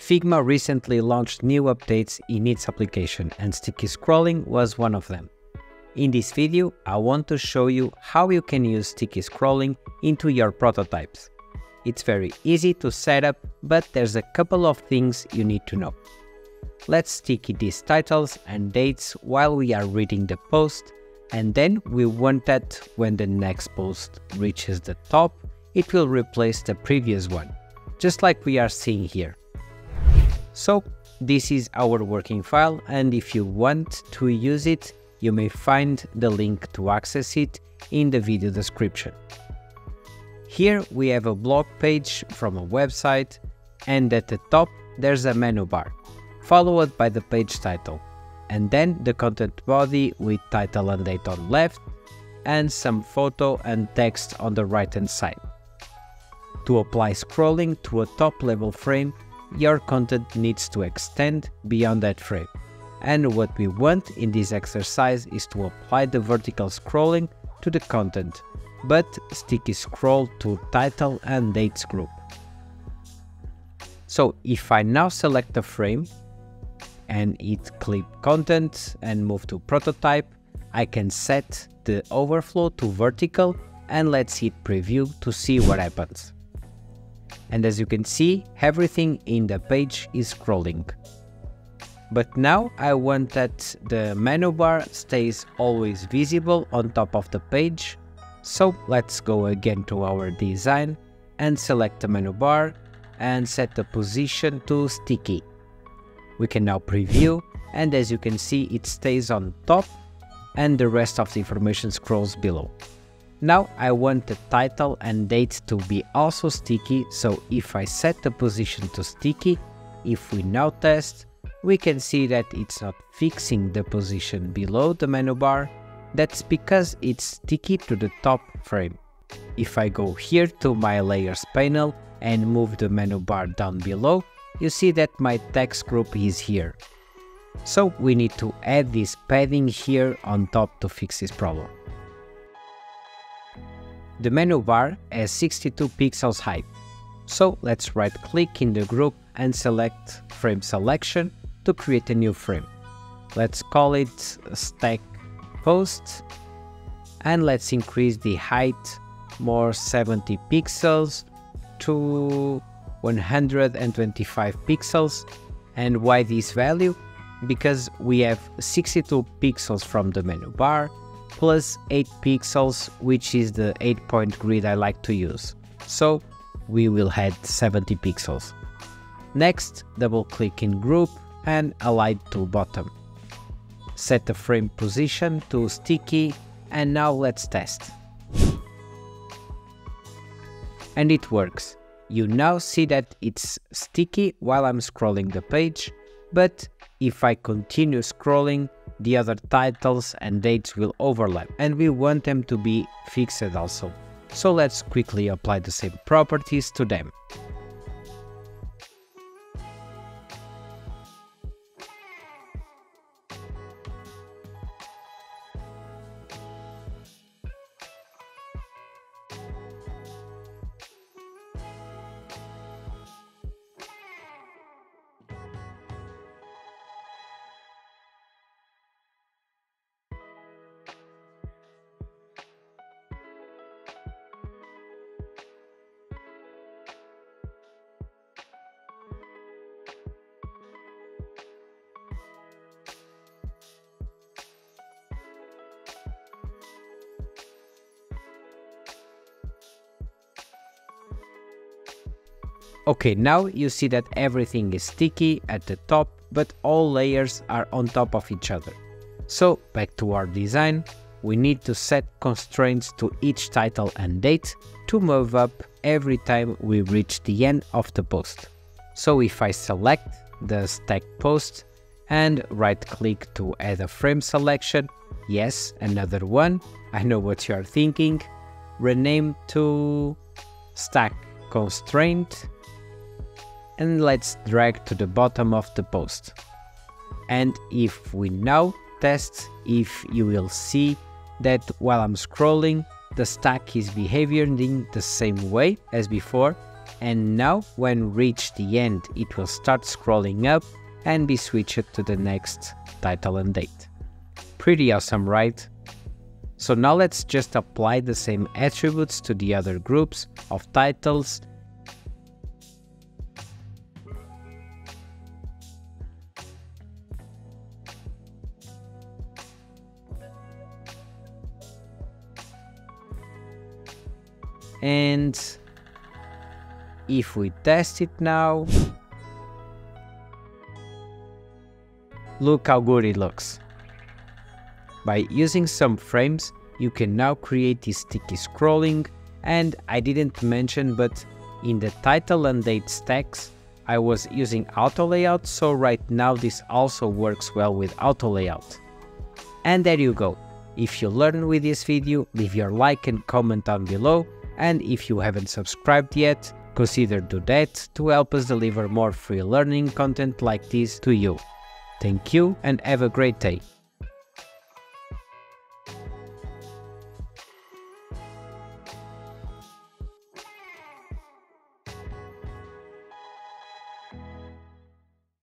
Figma recently launched new updates in its application and sticky scrolling was one of them. In this video, I want to show you how you can use sticky scrolling into your prototypes. It's very easy to set up, but there's a couple of things you need to know. Let's sticky these titles and dates while we are reading the post, and then we want that when the next post reaches the top, it will replace the previous one, just like we are seeing here. So this is our working file and if you want to use it, you may find the link to access it in the video description. Here we have a blog page from a website and at the top there's a menu bar, followed by the page title, and then the content body with title and date on left, and some photo and text on the right hand side. To apply scrolling to a top level frame, your content needs to extend beyond that frame. And what we want in this exercise is to apply the vertical scrolling to the content, but sticky scroll to title and dates group. So if I now select the frame and hit clip content and move to prototype, I can set the overflow to vertical and let's hit preview to see what happens. And as you can see, everything in the page is scrolling. But now I want that the menu bar stays always visible on top of the page. So let's go again to our design and select the menu bar and set the position to sticky. We can now preview and as you can see it stays on top and the rest of the information scrolls below. Now I want the title and date to be also sticky so if I set the position to sticky, if we now test, we can see that it's not fixing the position below the menu bar, that's because it's sticky to the top frame. If I go here to my layers panel and move the menu bar down below, you see that my text group is here. So we need to add this padding here on top to fix this problem. The menu bar has 62 pixels height. So let's right click in the group and select frame selection to create a new frame. Let's call it stack post and let's increase the height more 70 pixels to 125 pixels and why this value? Because we have 62 pixels from the menu bar plus 8 pixels which is the 8 point grid I like to use. So we will add 70 pixels. Next double click in group and align to bottom. Set the frame position to sticky and now let's test. And it works. You now see that it's sticky while I'm scrolling the page, but if I continue scrolling, the other titles and dates will overlap and we want them to be fixed also. So let's quickly apply the same properties to them. Okay, now you see that everything is sticky at the top, but all layers are on top of each other. So back to our design, we need to set constraints to each title and date to move up every time we reach the end of the post. So if I select the stack post and right click to add a frame selection, yes, another one, I know what you are thinking, rename to stack constraint and let's drag to the bottom of the post. And if we now test, if you will see that while I'm scrolling, the stack is behaving the same way as before. And now when reach the end, it will start scrolling up and be switched to the next title and date. Pretty awesome, right? So now let's just apply the same attributes to the other groups of titles. And if we test it now look how good it looks by using some frames you can now create this sticky scrolling and I didn't mention but in the title and date stacks I was using auto layout so right now this also works well with auto layout and there you go if you learned with this video leave your like and comment down below and if you haven't subscribed yet, consider do that to help us deliver more free learning content like this to you. Thank you and have a great day.